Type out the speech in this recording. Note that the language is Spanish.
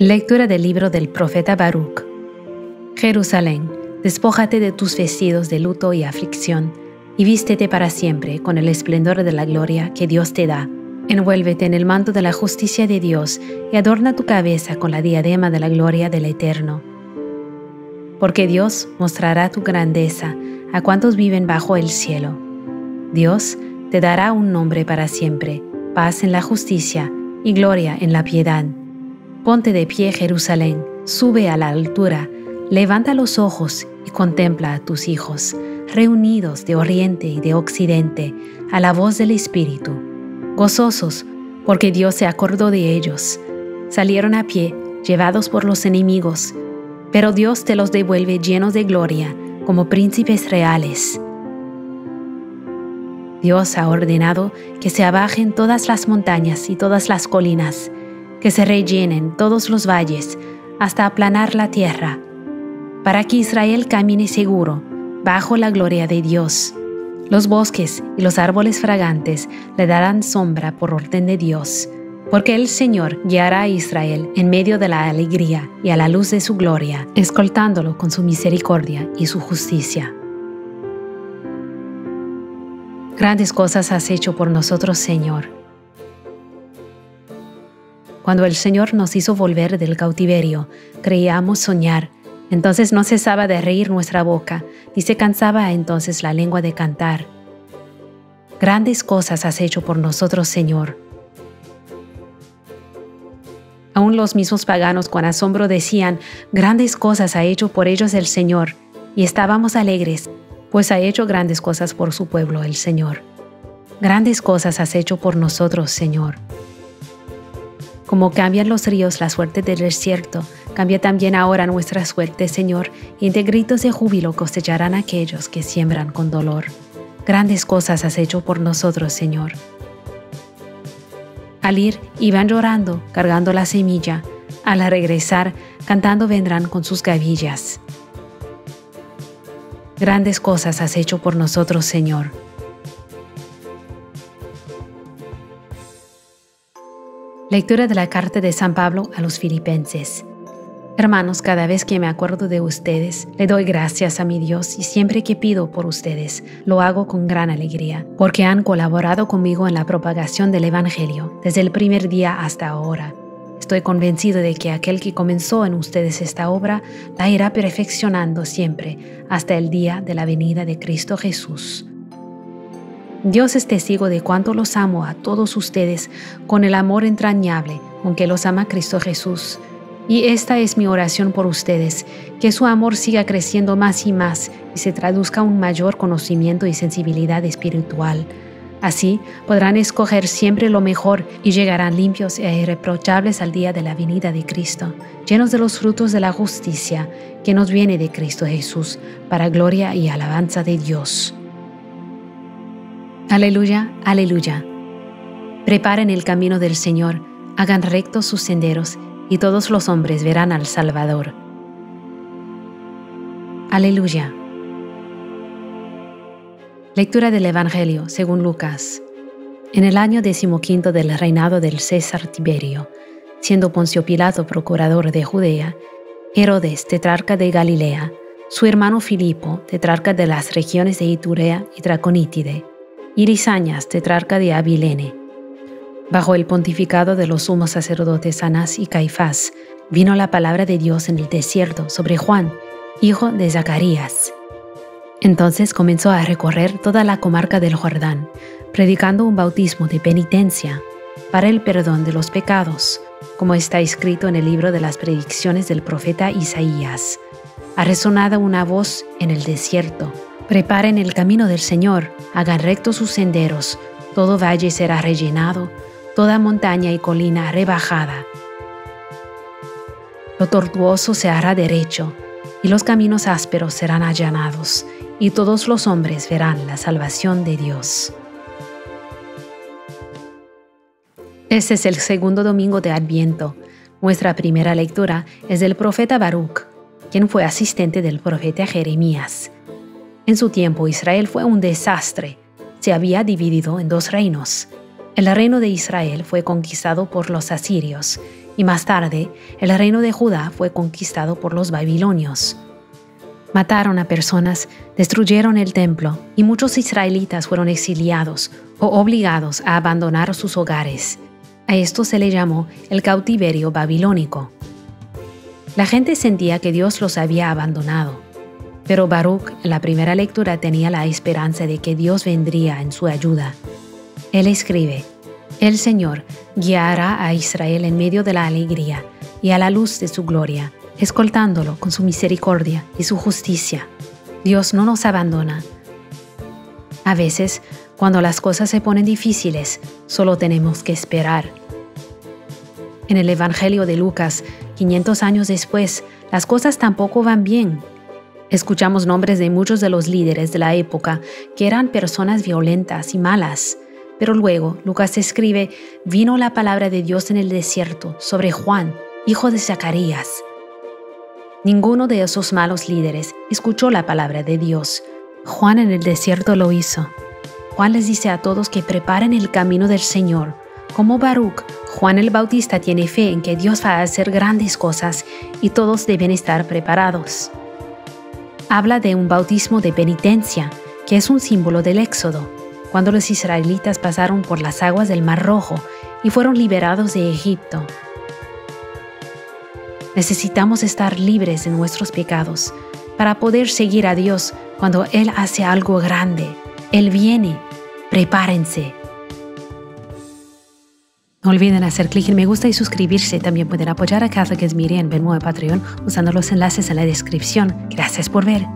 Lectura del libro del profeta Baruch. Jerusalén, despójate de tus vestidos de luto y aflicción, y vístete para siempre con el esplendor de la gloria que Dios te da. Envuélvete en el manto de la justicia de Dios y adorna tu cabeza con la diadema de la gloria del Eterno. Porque Dios mostrará tu grandeza a cuantos viven bajo el cielo. Dios te dará un nombre para siempre, paz en la justicia y gloria en la piedad Ponte de pie Jerusalén, sube a la altura, levanta los ojos y contempla a tus hijos, reunidos de oriente y de occidente, a la voz del Espíritu, gozosos, porque Dios se acordó de ellos. Salieron a pie, llevados por los enemigos, pero Dios te los devuelve llenos de gloria, como príncipes reales. Dios ha ordenado que se abajen todas las montañas y todas las colinas, que se rellenen todos los valles hasta aplanar la tierra, para que Israel camine seguro bajo la gloria de Dios. Los bosques y los árboles fragantes le darán sombra por orden de Dios, porque el Señor guiará a Israel en medio de la alegría y a la luz de su gloria, escoltándolo con su misericordia y su justicia. Grandes cosas has hecho por nosotros, Señor cuando el Señor nos hizo volver del cautiverio, creíamos soñar. Entonces no cesaba de reír nuestra boca, ni se cansaba entonces la lengua de cantar. Grandes cosas has hecho por nosotros, Señor. Aún los mismos paganos con asombro decían, grandes cosas ha hecho por ellos el Señor, y estábamos alegres, pues ha hecho grandes cosas por su pueblo el Señor. Grandes cosas has hecho por nosotros, Señor. Como cambian los ríos la suerte del desierto, cambia también ahora nuestra suerte, Señor, y de gritos de júbilo cosecharán aquellos que siembran con dolor. Grandes cosas has hecho por nosotros, Señor. Al ir, iban llorando, cargando la semilla. Al regresar, cantando vendrán con sus gavillas. Grandes cosas has hecho por nosotros, Señor. Lectura de la carta de San Pablo a los filipenses. Hermanos, cada vez que me acuerdo de ustedes, le doy gracias a mi Dios y siempre que pido por ustedes, lo hago con gran alegría, porque han colaborado conmigo en la propagación del Evangelio desde el primer día hasta ahora. Estoy convencido de que aquel que comenzó en ustedes esta obra la irá perfeccionando siempre hasta el día de la venida de Cristo Jesús. Dios es testigo de cuánto los amo a todos ustedes con el amor entrañable con que los ama Cristo Jesús. Y esta es mi oración por ustedes, que su amor siga creciendo más y más y se traduzca un mayor conocimiento y sensibilidad espiritual. Así podrán escoger siempre lo mejor y llegarán limpios e irreprochables al día de la venida de Cristo, llenos de los frutos de la justicia que nos viene de Cristo Jesús, para gloria y alabanza de Dios. Aleluya, aleluya. Preparen el camino del Señor, hagan rectos sus senderos, y todos los hombres verán al Salvador. Aleluya. Lectura del Evangelio según Lucas. En el año decimoquinto del reinado del César Tiberio, siendo Poncio Pilato procurador de Judea, Herodes, tetrarca de Galilea, su hermano Filipo, tetrarca de las regiones de Iturea y Traconítide, Irisañas, tetrarca de Abilene. Bajo el pontificado de los sumos sacerdotes Anás y Caifás, vino la palabra de Dios en el desierto sobre Juan, hijo de Zacarías. Entonces comenzó a recorrer toda la comarca del Jordán, predicando un bautismo de penitencia para el perdón de los pecados, como está escrito en el libro de las predicciones del profeta Isaías. Ha resonado una voz en el desierto Preparen el camino del Señor, hagan rectos sus senderos, todo valle será rellenado, toda montaña y colina rebajada. Lo tortuoso se hará derecho, y los caminos ásperos serán allanados, y todos los hombres verán la salvación de Dios. Este es el segundo domingo de Adviento. Nuestra primera lectura es del profeta Baruch, quien fue asistente del profeta Jeremías. En su tiempo Israel fue un desastre. Se había dividido en dos reinos. El reino de Israel fue conquistado por los asirios y más tarde el reino de Judá fue conquistado por los babilonios. Mataron a personas, destruyeron el templo y muchos israelitas fueron exiliados o obligados a abandonar sus hogares. A esto se le llamó el cautiverio babilónico. La gente sentía que Dios los había abandonado, pero Baruch en la primera lectura tenía la esperanza de que Dios vendría en su ayuda. Él escribe, El Señor guiará a Israel en medio de la alegría y a la luz de su gloria escoltándolo con su misericordia y su justicia. Dios no nos abandona. A veces, cuando las cosas se ponen difíciles, solo tenemos que esperar. En el Evangelio de Lucas, 500 años después, las cosas tampoco van bien. Escuchamos nombres de muchos de los líderes de la época que eran personas violentas y malas. Pero luego Lucas escribe, vino la palabra de Dios en el desierto sobre Juan, hijo de Zacarías, Ninguno de esos malos líderes escuchó la palabra de Dios. Juan en el desierto lo hizo. Juan les dice a todos que preparen el camino del Señor. Como Baruch, Juan el Bautista tiene fe en que Dios va a hacer grandes cosas y todos deben estar preparados. Habla de un bautismo de penitencia, que es un símbolo del Éxodo, cuando los israelitas pasaron por las aguas del Mar Rojo y fueron liberados de Egipto. Necesitamos estar libres de nuestros pecados para poder seguir a Dios cuando Él hace algo grande. Él viene. Prepárense. No olviden hacer clic en me gusta y suscribirse. También pueden apoyar a Catholic Miriam en Venmo de Patreon usando los enlaces en la descripción. Gracias por ver.